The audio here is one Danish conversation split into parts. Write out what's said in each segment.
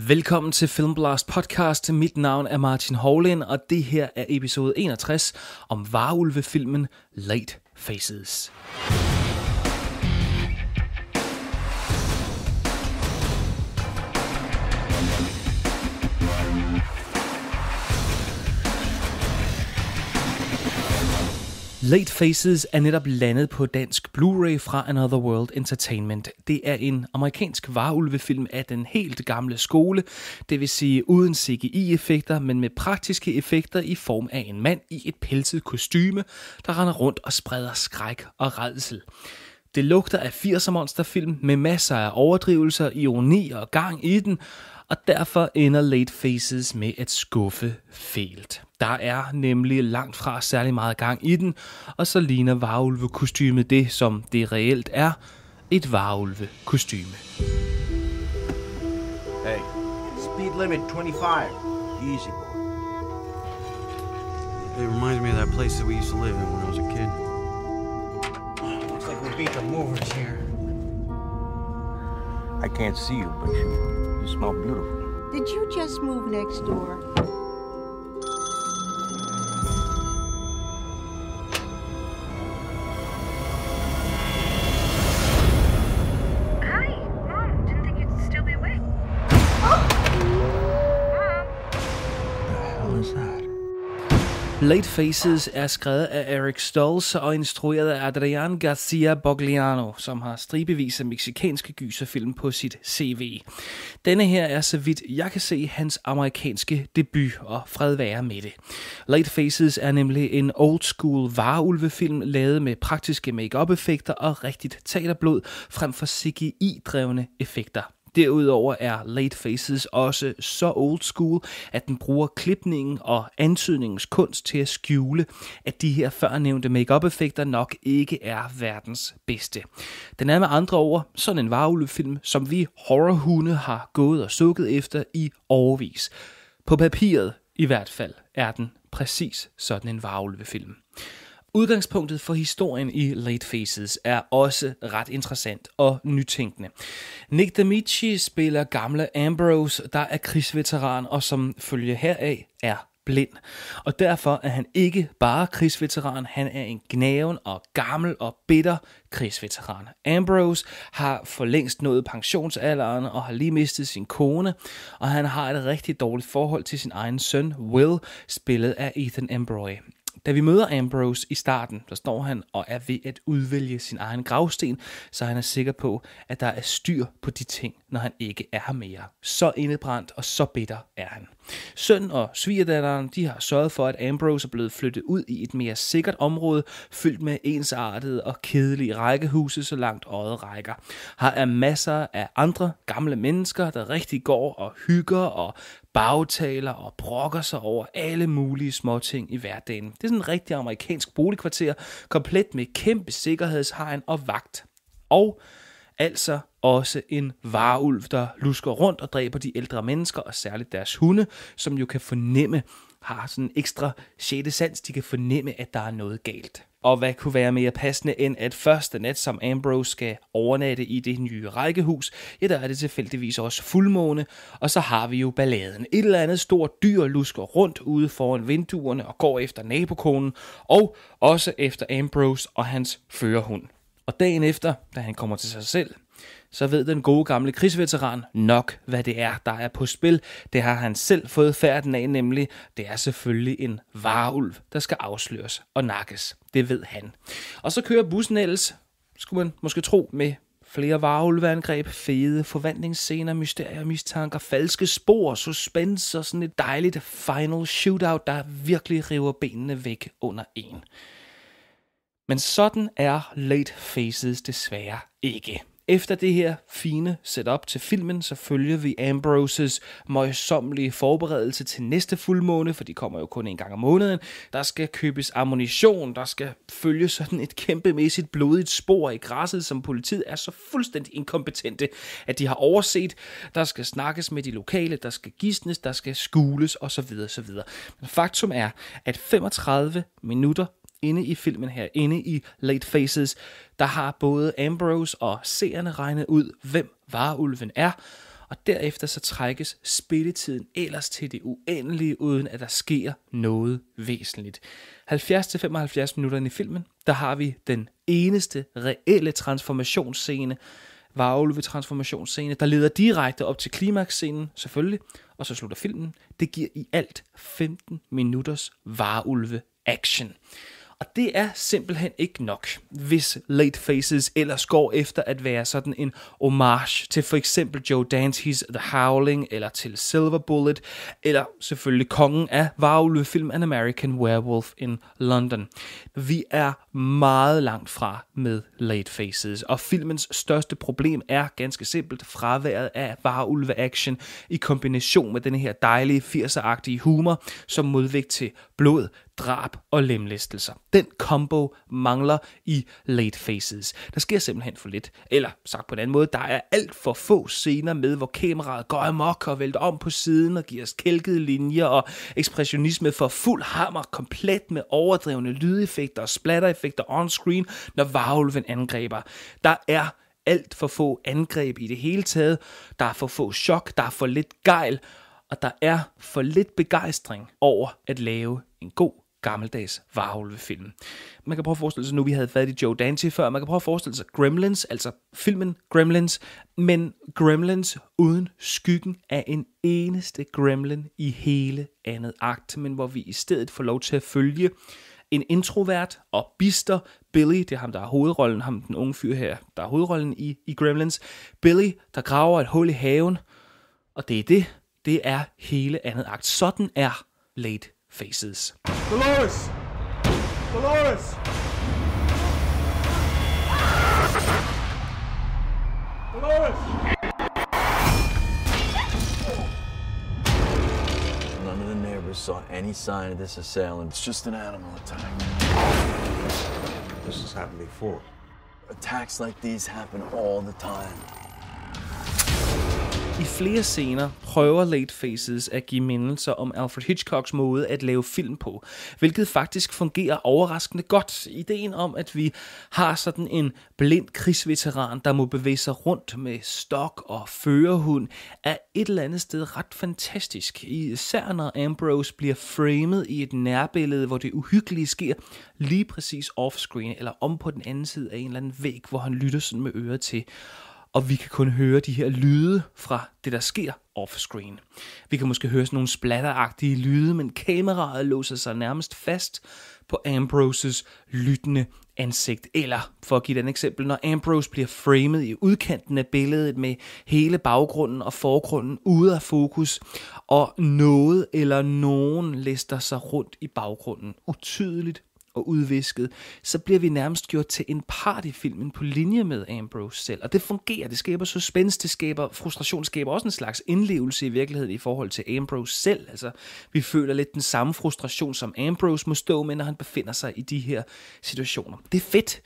Velkommen til Filmblast podcast. Mit navn er Martin Hovland, og det her er episode 61 om varulvefilmen Late Faces. Late Faces er netop landet på dansk Blu-ray fra Another World Entertainment. Det er en amerikansk varulvefilm af den helt gamle skole, det vil sige uden CGI-effekter, men med praktiske effekter i form af en mand i et pelset kostyme, der render rundt og spreder skræk og redsel. Det lugter af 80'er monsterfilm med masser af overdrivelser, ironi og gang i den, og derfor ender Late Faces med at skuffe fælt. Der er nemlig langt fra særlig meget gang i den, og så ligner varulve-kostymet det, som det reelt er, et varulve-kostyme. Hey, speed limit 25. Easy, boy. It reminds me of that place that we used to live in when I was a kid. Looks like we beat the movers here. I can't see you, but you, smell beautiful. Did you just move next door? Late Faces er skrevet af Eric Stolz og instrueret af Adrian Garcia Bogliano, som har stribevis af meksikanske gyserfilm på sit CV. Denne her er, så vidt jeg kan se, hans amerikanske debut, og fred være med det. Late Faces er nemlig en old school varulvefilm, lavet med praktiske make effekter og rigtigt teaterblod, frem for CGI-drevne effekter. Derudover er Late Faces også så old school, at den bruger klipningen og antydningens kunst til at skjule, at de her førnævnte make effekter nok ikke er verdens bedste. Den er med andre ord sådan en varulvefilm, som vi horrorhunde har gået og sukket efter i overvis. På papiret i hvert fald er den præcis sådan en varulvefilm. Udgangspunktet for historien i Late Faces er også ret interessant og nytænkende. Nick D'Amici spiller gamle Ambrose, der er krigsveteran og som følge heraf er blind. Og derfor er han ikke bare krigsveteran, han er en gnaven og gammel og bitter krigsveteran. Ambrose har for længst nået pensionsalderen og har lige mistet sin kone, og han har et rigtig dårligt forhold til sin egen søn, Will, spillet af Ethan Embroy. Da vi møder Ambrose i starten, så står han og er ved at udvælge sin egen gravsten, så han er sikker på, at der er styr på de ting, når han ikke er her mere. Så indebrændt og så bitter er han. Søn og svigerdatteren, de har sørget for, at Ambrose er blevet flyttet ud i et mere sikkert område, fyldt med ensartede og kedelige rækkehuse, så langt øjet rækker. Her er masser af andre gamle mennesker, der rigtig går og hygger og bagtaler og brokker sig over alle mulige småting i hverdagen. Det er sådan en rigtig amerikansk boligkvarter, komplet med kæmpe sikkerhedshegn og vagt. Og altså også en varulv, der lusker rundt og dræber de ældre mennesker, og særligt deres hunde, som jo kan fornemme, har sådan en ekstra sjette sans, de kan fornemme, at der er noget galt. Og hvad kunne være mere passende end at første nat, som Ambrose skal overnatte i det nye rækkehus, ja, der er det tilfældigvis også fuldmåne, og så har vi jo balladen. Et eller andet stort dyr lusker rundt ude foran vinduerne og går efter nabokonen, og også efter Ambrose og hans førerhund. Og dagen efter, da han kommer til sig selv, så ved den gode gamle krigsveteran nok, hvad det er, der er på spil. Det har han selv fået færden af, nemlig det er selvfølgelig en varulv, der skal afsløres og nakkes. Det ved han. Og så kører bussen ellers, skulle man måske tro, med flere varulveangreb, fede forvandlingsscener, mysterier, mistanker, falske spor, suspense og sådan et dejligt final shootout, der virkelig river benene væk under en. Men sådan er Late Faces desværre ikke. Efter det her fine setup til filmen, så følger vi Ambroses møjsommelige forberedelse til næste fuldmåne, for de kommer jo kun en gang om måneden. Der skal købes ammunition, der skal følge sådan et kæmpemæssigt blodigt spor i græsset, som politiet er så fuldstændig inkompetente, at de har overset. Der skal snakkes med de lokale, der skal gisnes, der skal skules osv. osv. Men faktum er, at 35 minutter inde i filmen her, inde i Late Faces, der har både Ambrose og seerne regnet ud, hvem varulven er, og derefter så trækkes spilletiden ellers til det uendelige, uden at der sker noget væsentligt. 70-75 minutter i filmen, der har vi den eneste reelle transformationsscene, varulve transformationsscene, der leder direkte op til klimaksscenen, selvfølgelig, og så slutter filmen. Det giver i alt 15 minutters varulve action. Og det er simpelthen ikke nok, hvis Late Faces ellers går efter at være sådan en homage til for eksempel Joe Dante's The Howling, eller til Silver Bullet, eller selvfølgelig kongen af varulvefilm An American Werewolf in London. Vi er meget langt fra med Late Faces, og filmens største problem er ganske simpelt fraværet af varulve-action i kombination med den her dejlige 80'er-agtige humor som modvægt til blod, drab og lemlæstelser. Den combo mangler i late faces. Der sker simpelthen for lidt. Eller sagt på en anden måde, der er alt for få scener med, hvor kameraet går amok og vælter om på siden og giver os kælkede linjer og ekspressionisme for fuld hammer, komplet med overdrevne lydeffekter og splattereffekter on-screen, når varulven angriber. Der er alt for få angreb i det hele taget. Der er for få chok, der er for lidt gejl, og der er for lidt begejstring over at lave en god gammeldags varulvefilm. Man kan prøve at forestille sig, nu vi havde fat i Joe Dante før, man kan prøve at forestille sig Gremlins, altså filmen Gremlins, men Gremlins uden skyggen af en eneste gremlin i hele andet akt, men hvor vi i stedet får lov til at følge en introvert og bister Billy, det er ham, der har hovedrollen, ham den unge fyr her, der har hovedrollen i, i Gremlins. Billy, der graver et hul i haven, og det er det, det er hele andet akt. Sådan er Late Faces. Dolores! Dolores! Dolores! None of the neighbors saw any sign of this assailant. It's just an animal attack. This has happened before. Attacks like these happen all the time. I flere scener prøver Late Faces at give mindelser om Alfred Hitchcocks måde at lave film på, hvilket faktisk fungerer overraskende godt. Ideen om, at vi har sådan en blind krigsveteran, der må bevæge sig rundt med stok og førerhund, er et eller andet sted ret fantastisk. Især når Ambrose bliver framet i et nærbillede, hvor det uhyggelige sker lige præcis offscreen, eller om på den anden side af en eller anden væg, hvor han lytter sådan med øret til og vi kan kun høre de her lyde fra det, der sker off-screen. Vi kan måske høre sådan nogle splatteragtige lyde, men kameraet låser sig nærmest fast på Ambroses lyttende ansigt. Eller, for at give et eksempel, når Ambrose bliver framet i udkanten af billedet med hele baggrunden og forgrunden ude af fokus, og noget eller nogen lister sig rundt i baggrunden, utydeligt og udvisket, så bliver vi nærmest gjort til en part i filmen på linje med Ambrose selv. Og det fungerer, det skaber suspense, det skaber frustration, det skaber også en slags indlevelse i virkeligheden i forhold til Ambrose selv. Altså, vi føler lidt den samme frustration, som Ambrose må stå med, når han befinder sig i de her situationer. Det er fedt.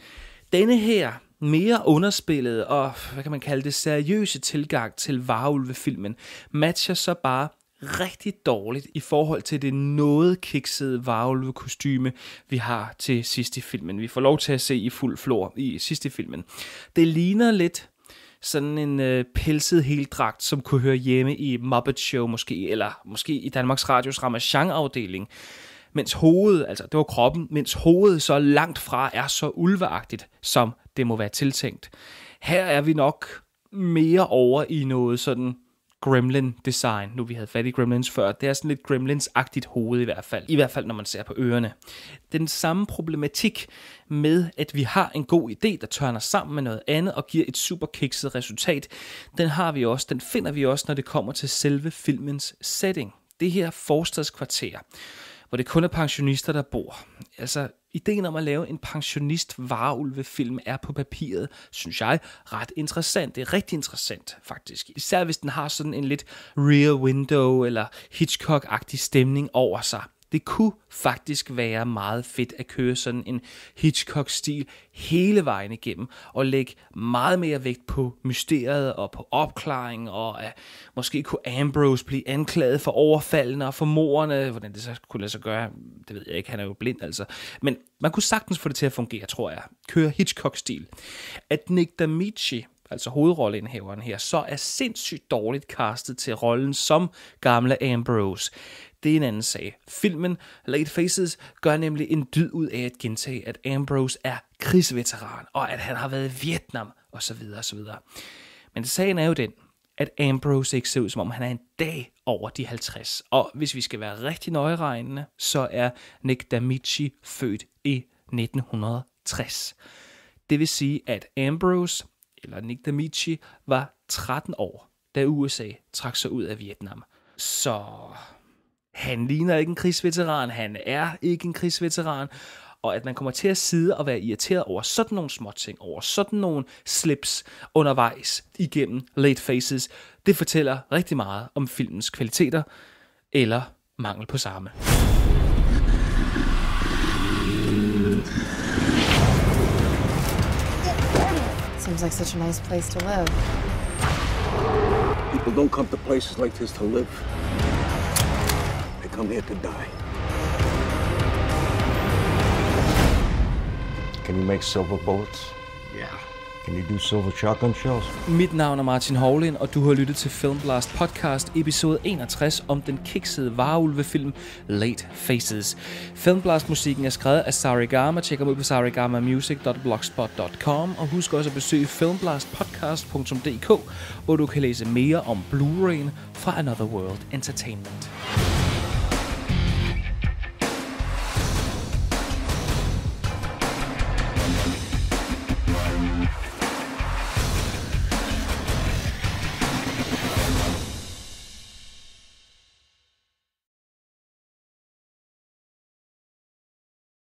Denne her mere underspillede og, hvad kan man kalde det, seriøse tilgang til varulve-filmen, matcher så bare rigtig dårligt i forhold til det noget kiksede varulve kostyme, vi har til sidst i filmen. Vi får lov til at se i fuld flor i sidste filmen. Det ligner lidt sådan en øh, pelset heldragt, som kunne høre hjemme i Muppet Show måske, eller måske i Danmarks Radios Ramachan-afdeling. Mens hovedet, altså det var kroppen, mens hovedet så langt fra er så ulveagtigt, som det må være tiltænkt. Her er vi nok mere over i noget sådan gremlin-design, nu vi havde fat i gremlins før. Det er sådan lidt gremlins-agtigt hoved i hvert fald. I hvert fald, når man ser på ørerne. Den samme problematik med, at vi har en god idé, der tørner sammen med noget andet og giver et super kikset resultat, den har vi også, den finder vi også, når det kommer til selve filmens setting. Det her forstadskvarter hvor det kun er pensionister, der bor. Altså, ideen om at lave en pensionist varulve-film er på papiret, synes jeg, ret interessant. Det er rigtig interessant, faktisk. Især hvis den har sådan en lidt rear window eller Hitchcock-agtig stemning over sig. Det kunne faktisk være meget fedt at køre sådan en Hitchcock-stil hele vejen igennem, og lægge meget mere vægt på mysteriet og på opklaring, og at måske kunne Ambrose blive anklaget for overfaldene og for morerne, hvordan det så kunne lade sig gøre, det ved jeg ikke, han er jo blind altså. Men man kunne sagtens få det til at fungere, tror jeg. Køre Hitchcock-stil. At Nick D'Amici altså hovedrolleindhaveren her, så er sindssygt dårligt castet til rollen som gamle Ambrose. Det er en anden sag. Filmen Late Faces gør nemlig en dyd ud af at gentage, at Ambrose er krigsveteran, og at han har været i Vietnam, osv. osv. Men sagen er jo den, at Ambrose ikke ser ud, som om han er en dag over de 50. Og hvis vi skal være rigtig nøjeregnende, så er Nick Damici født i 1960. Det vil sige, at Ambrose, eller Nick Damici, var 13 år, da USA trak sig ud af Vietnam. Så han ligner ikke en krigsveteran, han er ikke en krigsveteran, og at man kommer til at sidde og være irriteret over sådan nogle små ting, over sådan nogle slips undervejs igennem late faces, det fortæller rigtig meget om filmens kvaliteter, eller mangel på samme. Seems like such a nice place to live. People don't come to places like this to live. Come here to die. Can you make silver bullets? Yeah. Can you do silver shotgun shells? Mit navn er Martin Hovlind, og du har lyttet til Filmblast podcast episode 61 om den kiksede varulvefilm Late Faces. Filmblast musikken er skrevet af Sarigama. Tjek ham ud på sarigamamusic.blogspot.com og husk også at besøge filmblastpodcast.dk, hvor du kan læse mere om Blu-ray'en fra Another World Entertainment.